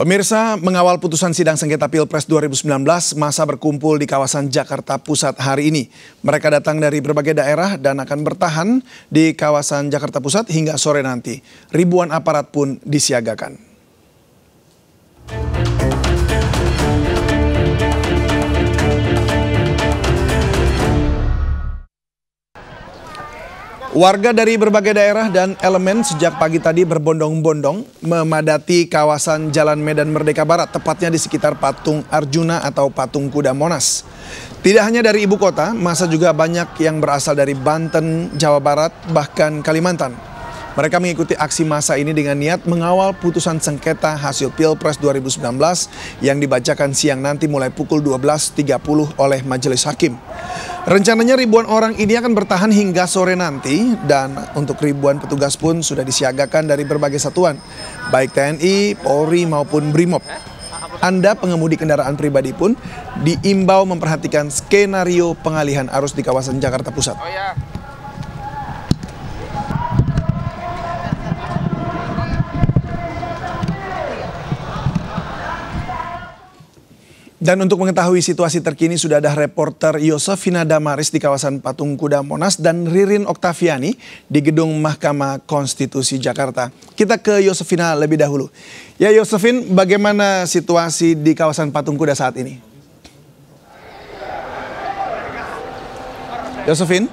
Pemirsa, mengawal putusan sidang sengketa Pilpres 2019, masa berkumpul di kawasan Jakarta Pusat hari ini. Mereka datang dari berbagai daerah dan akan bertahan di kawasan Jakarta Pusat hingga sore nanti. Ribuan aparat pun disiagakan. Warga dari berbagai daerah dan elemen sejak pagi tadi berbondong-bondong memadati kawasan Jalan Medan Merdeka Barat, tepatnya di sekitar Patung Arjuna atau Patung Kuda Monas. Tidak hanya dari ibu kota, masa juga banyak yang berasal dari Banten, Jawa Barat, bahkan Kalimantan. Mereka mengikuti aksi massa ini dengan niat mengawal putusan sengketa hasil Pilpres 2019 yang dibacakan siang nanti mulai pukul 12.30 oleh Majelis Hakim. Rencananya ribuan orang ini akan bertahan hingga sore nanti dan untuk ribuan petugas pun sudah disiagakan dari berbagai satuan, baik TNI, Polri maupun BRIMOB. Anda pengemudi kendaraan pribadi pun diimbau memperhatikan skenario pengalihan arus di kawasan Jakarta Pusat. Oh ya. Dan untuk mengetahui situasi terkini sudah ada reporter Yosefina Damaris di kawasan Patung Kuda Monas dan Ririn Oktaviani di Gedung Mahkamah Konstitusi Jakarta. Kita ke Yosefina lebih dahulu. Ya Yosefin, bagaimana situasi di kawasan Patung Kuda saat ini? Yosefin?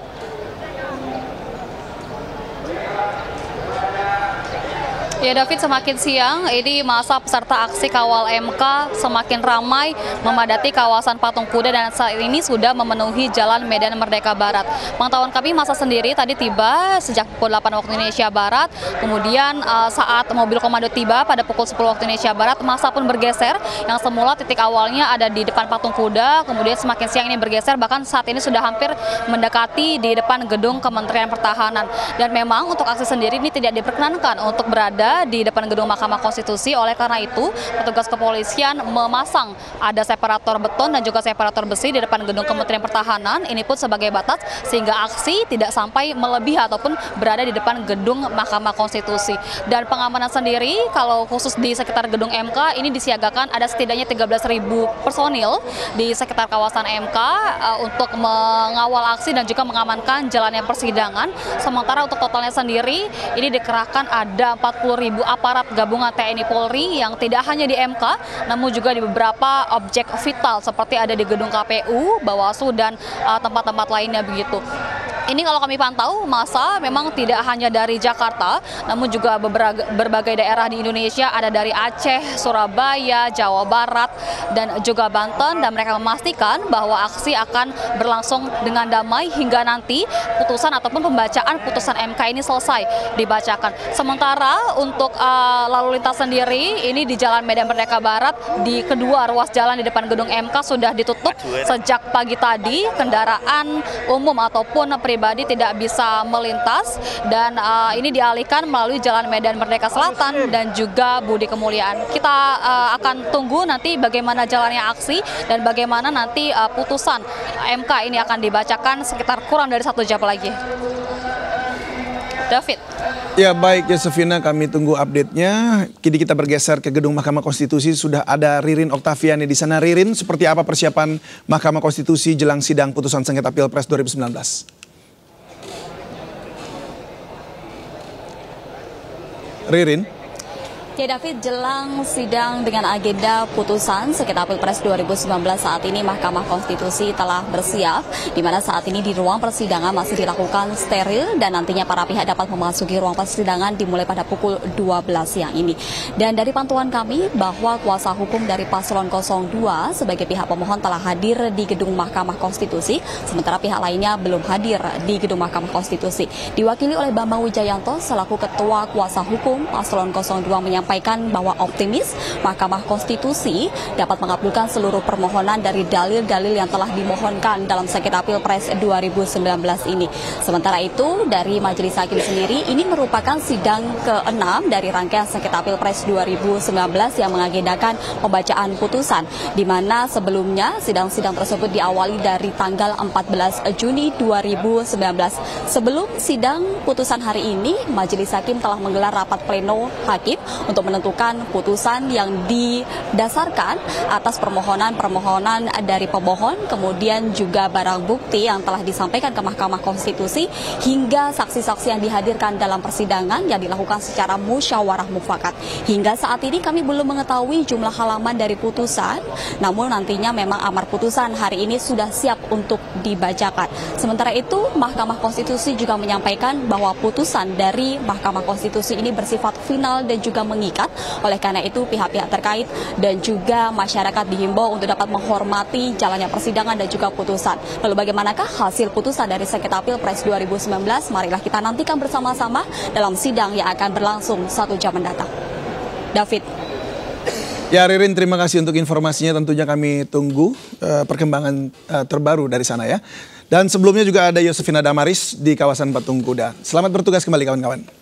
Ya David, semakin siang ini masa peserta aksi kawal MK semakin ramai memadati kawasan Patung Kuda dan saat ini sudah memenuhi Jalan Medan Merdeka Barat. Pengetahuan kami masa sendiri tadi tiba sejak pukul 8 waktu Indonesia Barat, kemudian uh, saat mobil komando tiba pada pukul 10 waktu Indonesia Barat, masa pun bergeser yang semula titik awalnya ada di depan Patung Kuda, kemudian semakin siang ini bergeser bahkan saat ini sudah hampir mendekati di depan gedung Kementerian Pertahanan. Dan memang untuk aksi sendiri ini tidak diperkenankan untuk berada di depan gedung Mahkamah Konstitusi. Oleh karena itu, petugas kepolisian memasang ada separator beton dan juga separator besi di depan gedung Kementerian Pertahanan. Ini pun sebagai batas sehingga aksi tidak sampai melebihi ataupun berada di depan gedung Mahkamah Konstitusi. Dan pengamanan sendiri kalau khusus di sekitar gedung MK ini disiagakan ada setidaknya 13.000 personil di sekitar kawasan MK uh, untuk mengawal aksi dan juga mengamankan jalannya persidangan. Sementara untuk totalnya sendiri ini dikerahkan ada 40 ribu aparat gabungan TNI Polri yang tidak hanya di MK, namun juga di beberapa objek vital seperti ada di gedung KPU, Bawaslu dan uh, tempat-tempat uh, lainnya begitu. Ini kalau kami pantau masa memang tidak hanya dari Jakarta, namun juga beberapa, berbagai daerah di Indonesia. Ada dari Aceh, Surabaya, Jawa Barat, dan juga Banten. Dan mereka memastikan bahwa aksi akan berlangsung dengan damai hingga nanti putusan ataupun pembacaan putusan MK ini selesai dibacakan. Sementara untuk uh, lalu lintas sendiri ini di Jalan Medan Merdeka Barat di kedua ruas jalan di depan gedung MK sudah ditutup sejak pagi tadi. Kendaraan umum ataupun pribadi pribadi tidak bisa melintas dan uh, ini dialihkan melalui Jalan Medan Merdeka Selatan dan juga Budi Kemuliaan. Kita uh, akan tunggu nanti bagaimana jalannya aksi dan bagaimana nanti uh, putusan MK ini akan dibacakan sekitar kurang dari satu jam lagi. David. Ya baik Yosefina kami tunggu update-nya. Kini kita bergeser ke gedung Mahkamah Konstitusi sudah ada Ririn Oktaviani di sana. Ririn, seperti apa persiapan Mahkamah Konstitusi jelang sidang putusan sengketa Pilpres 2019? Ririn. Ya David, jelang sidang dengan agenda putusan sekitar Pilpres 2019 saat ini Mahkamah Konstitusi telah bersiap di mana saat ini di ruang persidangan masih dilakukan steril dan nantinya para pihak dapat memasuki ruang persidangan dimulai pada pukul 12 siang ini. Dan dari pantauan kami bahwa kuasa hukum dari paslon 02 sebagai pihak pemohon telah hadir di gedung Mahkamah Konstitusi sementara pihak lainnya belum hadir di gedung Mahkamah Konstitusi. Diwakili oleh Bambang Wijayanto selaku ketua kuasa hukum paslon 02 menyampaikan menyampaikan bahwa optimis Mahkamah Konstitusi dapat mengabulkan seluruh permohonan dari dalil-dalil yang telah dimohonkan dalam sengketa Pilpres 2019 ini. Sementara itu, dari Majelis Hakim sendiri, ini merupakan sidang ke-6 dari rangkaian sengketa Pilpres 2019 yang mengagendakan pembacaan putusan, di mana sebelumnya sidang-sidang tersebut diawali dari tanggal 14 Juni 2019. Sebelum sidang putusan hari ini, Majelis Hakim telah menggelar rapat pleno hakim untuk untuk menentukan putusan yang didasarkan atas permohonan-permohonan dari pemohon, kemudian juga barang bukti yang telah disampaikan ke Mahkamah Konstitusi hingga saksi-saksi yang dihadirkan dalam persidangan yang dilakukan secara musyawarah mufakat. Hingga saat ini kami belum mengetahui jumlah halaman dari putusan, namun nantinya memang amar putusan hari ini sudah siap untuk dibacakan. Sementara itu, Mahkamah Konstitusi juga menyampaikan bahwa putusan dari Mahkamah Konstitusi ini bersifat final dan juga mengikat. Oleh karena itu, pihak-pihak terkait dan juga masyarakat dihimbau untuk dapat menghormati jalannya persidangan dan juga putusan. Lalu bagaimanakah hasil putusan dari sengketa Pilpres 2019? Marilah kita nantikan bersama-sama dalam sidang yang akan berlangsung satu jam mendatang. David. Ya Ririn, terima kasih untuk informasinya. Tentunya kami tunggu uh, perkembangan uh, terbaru dari sana ya. Dan sebelumnya juga ada Yosefina Damaris di kawasan Patung Kuda. Selamat bertugas kembali kawan-kawan.